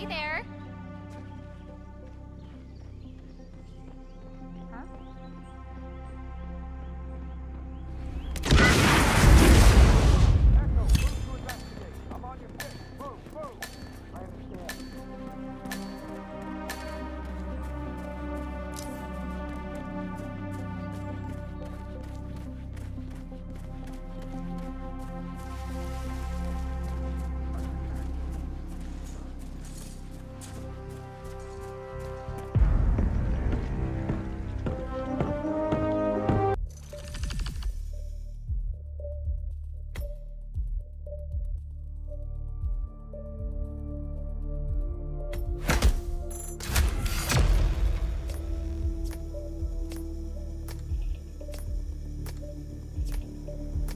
Hey there.